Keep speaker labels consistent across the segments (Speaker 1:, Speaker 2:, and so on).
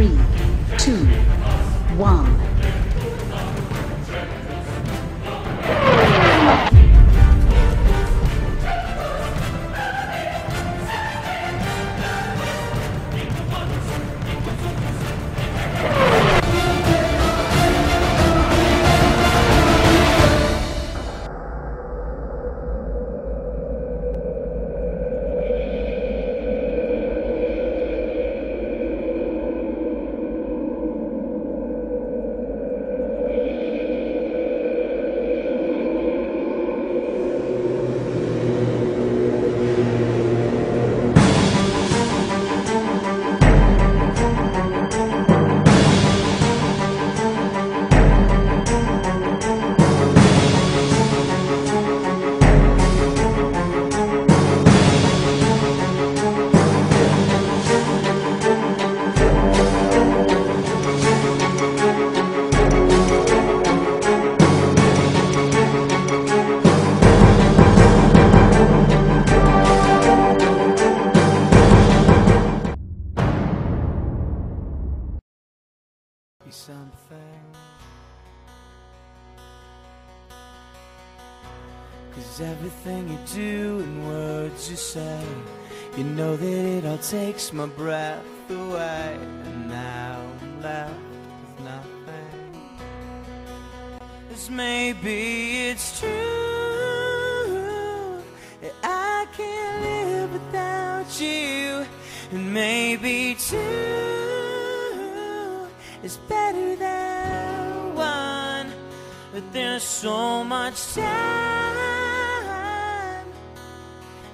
Speaker 1: Three, two, one.
Speaker 2: Be something. Cause everything you do and words you say, you know that it all takes my breath away. And now I'm left with nothing. Maybe it's true that I can't live without you. And maybe two is better than one. But there's so much time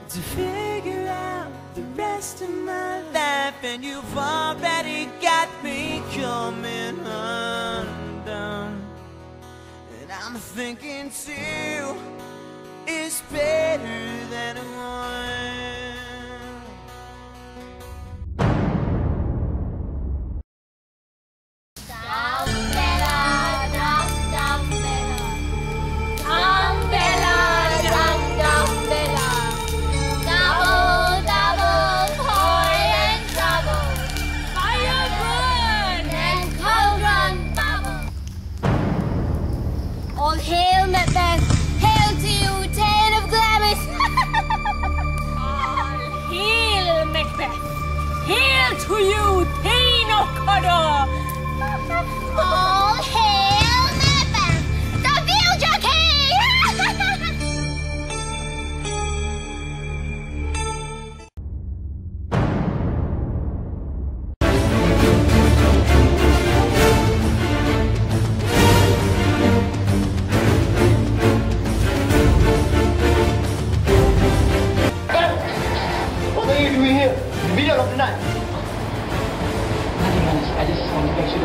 Speaker 2: to figure out the rest of my life, and you've already got me coming undone. And I'm thinking two is better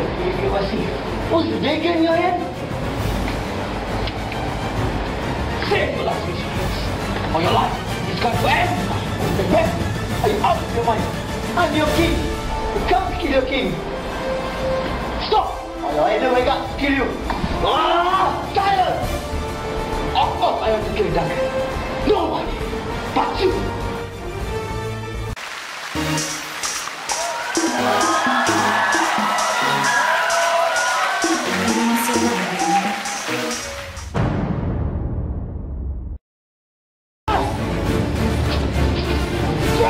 Speaker 3: you,
Speaker 4: you
Speaker 5: are safe. What's the last Or your life is going to end. Macbeth, are you out of your mind? I'm your king. You can't kill your king. Stop! Or your enemy wake up to kill you. Ah! Silence! Of course I want to kill Duncan.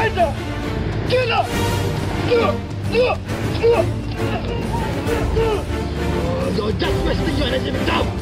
Speaker 5: Traitor! Killer! You're just wasting your energy down!